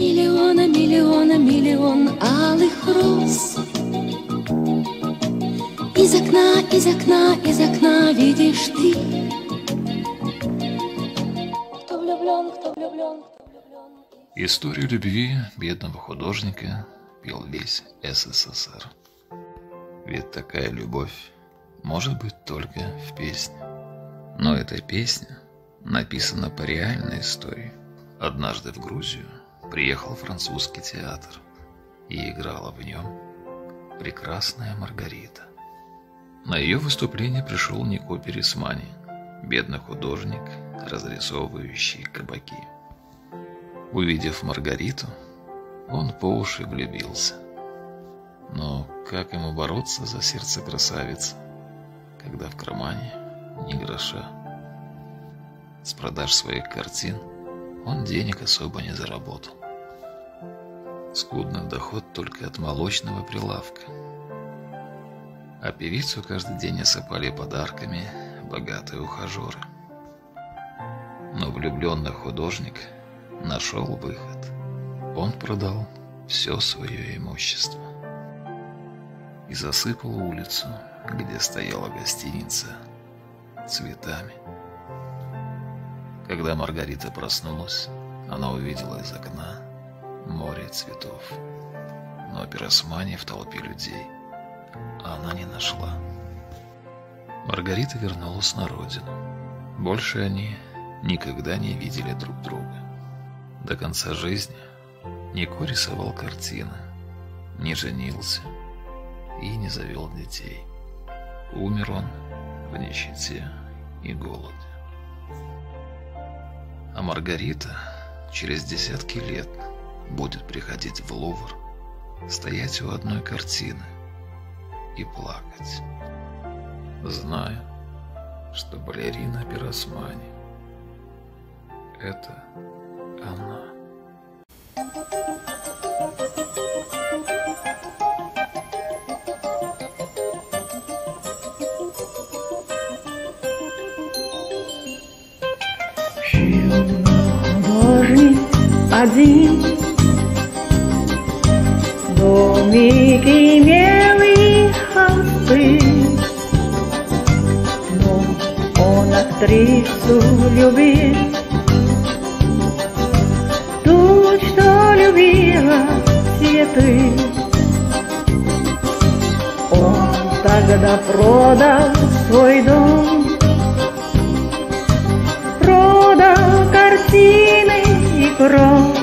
Миллиона, миллиона, миллион алых роз Из окна, из окна, из окна видишь ты Кто влюблен, кто влюблен, кто влюблен Историю любви бедного художника пел весь СССР. Ведь такая любовь может быть только в песне. Но эта песня написана по реальной истории. Однажды в Грузию приехал французский театр и играла в нем прекрасная Маргарита. На ее выступление пришел Нико Пересмани, бедный художник, разрисовывающий кабаки. Увидев Маргариту, он по уши влюбился. Но как ему бороться за сердце красавицы, когда в кармане ни гроша? С продаж своих картин он денег особо не заработал. Скудный доход только от молочного прилавка. А певицу каждый день осыпали подарками богатые ухажеры. Но влюбленный художник нашел выход. Он продал все свое имущество и засыпал улицу, где стояла гостиница, цветами. Когда Маргарита проснулась, она увидела из окна море цветов. Но пиросмани в толпе людей она не нашла. Маргарита вернулась на родину. Больше они никогда не видели друг друга. До конца жизни Нико рисовал картины, не женился и не завел детей. Умер он в нищете и голоде. А Маргарита через десятки лет будет приходить в Лувр, стоять у одной картины и плакать, зная, что балерина Пиросмани — это она. художник один Имел и холсты Но он актрису любил. Ту, что любила цветы. Он тогда продал свой дом. Продал картины и кровь.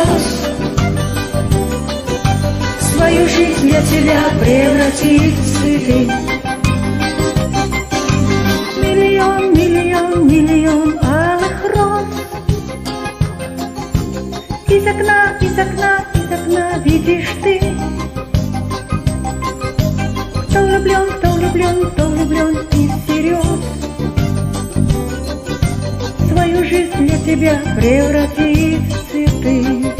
Всерьез Свою жизнь для тебя превратит в цветы. Миллион, миллион, миллион алых роз Из окна, из окна, из окна видишь ты. Кто влюблен, кто влюблен, кто влюблен и всерьез свою жизнь для тебя превратит в цветы.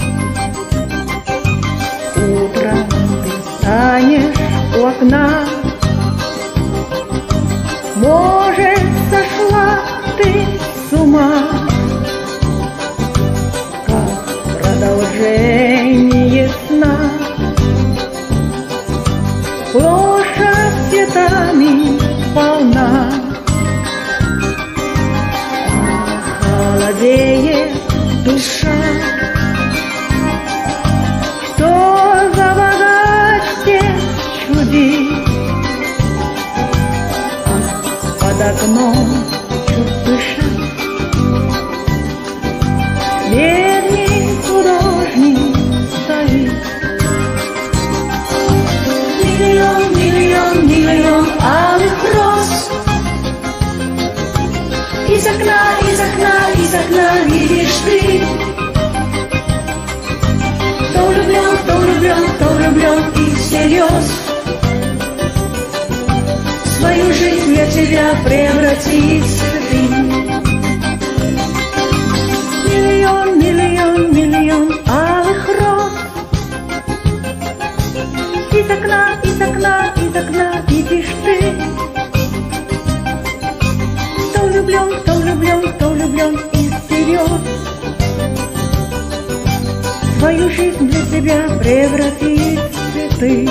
Утром ты станешь у окна, Может, сошла ты с ума, Как продолжение сна. Площадь цветами полна, холодеет окна, из окна, из окна видишь ты. Кто влюблен, кто влюблен, кто влюблен и всерьез. Свою жизнь я тебя превратит в цветы. Миллион, миллион, миллион алых роз. Из окна, из окна, из окна видишь ты. влюблен, влюблен, кто влюблен и вперед. Свою жизнь для тебя превратить в цветы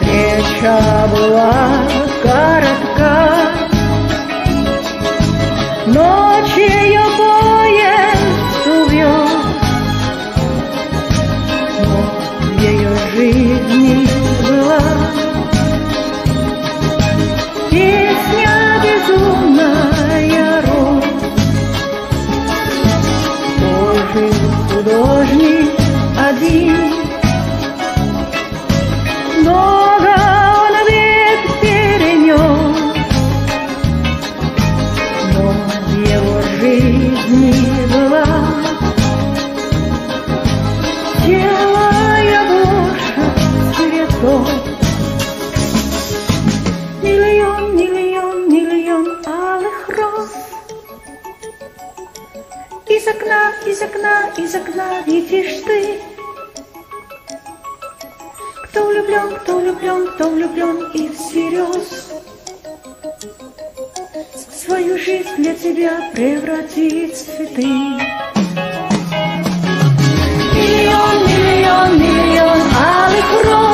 Встреча была коротка окна, из окна, видишь ты. Кто влюблен, кто влюблен, кто влюблен и всерьез Свою жизнь для тебя превратить в цветы. Миллион, миллион, миллион алых роз